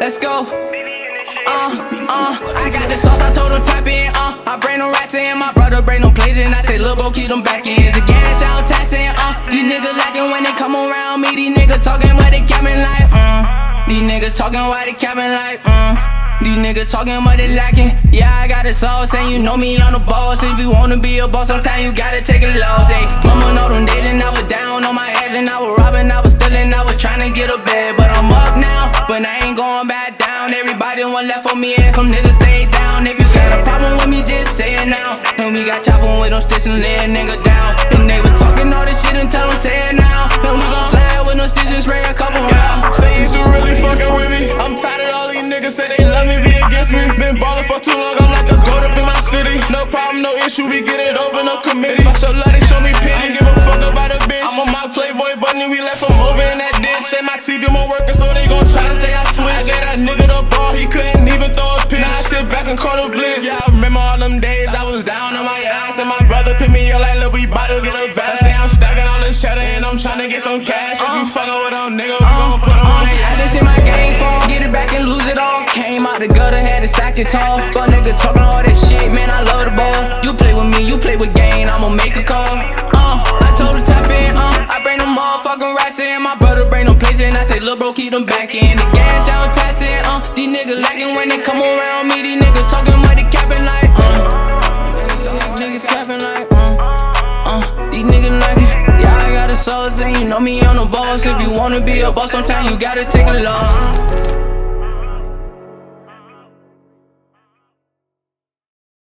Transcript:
let's go. Uh, uh, I got the sauce, I told him tap in, uh. I bring them rats in, my brother bring them plays in. I say, Lil' bro, keep them back in. The gas out taxing, uh. These niggas lacking when they come around me. These niggas talking where they capping like, uh. These niggas talking why they capping like, uh. These niggas talking what they lacking. Yeah, I got the sauce, and you know me on the boss. If you wanna be a boss, sometimes you gotta take a loss. Hey, mama a bed. But I'm up now, but I ain't going back down. Everybody want left for me, and some niggas stay down. If you got a problem with me, just say it now. And we got chopping with them and lay a nigga down. And they was talking all this shit until I'm saying now. And we gon' slide with no stitches, spray a couple rounds. Say you really fucking with me. I'm tired of all these niggas say they love me, be against me. Been ballin' for too long, I'm like a goat up in my city. No problem, no issue, we get it over, no committee. I show love, they show me pity. I give a fuck about a bitch. I'm on my Playboy button, we left him over in that Say my TV won't working, so they gon' try to say I switch. I gave that nigga the ball, he couldn't even throw a pitch. Now I sit back and call the blitz. Yeah, I remember all them days I was down on my ass, and my brother picked me up like, look, we bout to get a bag. Say I'm stacking all this cheddar, and I'm trying to get some cash. If you fuckin' with them nigga, we gon' put them on their I just my game phone, get it back and lose it all. Came out the gutter, had to stack it tall. But niggas talking all that shit, man, I love the ball. You play with me, you play with game, I'ma make a call. Uh, I told her tap in, uh, I bring them motherfucking rats in. My brother lil' bro, keep them back in. The gas out taxing, uh, these niggas lacking when they come around me. These niggas talking they capping like, uh. These niggas capping like, uh, uh, these niggas lacking. Yeah, I got a sauce and you know me on the boss. If you wanna be a boss, sometimes you gotta take a loss.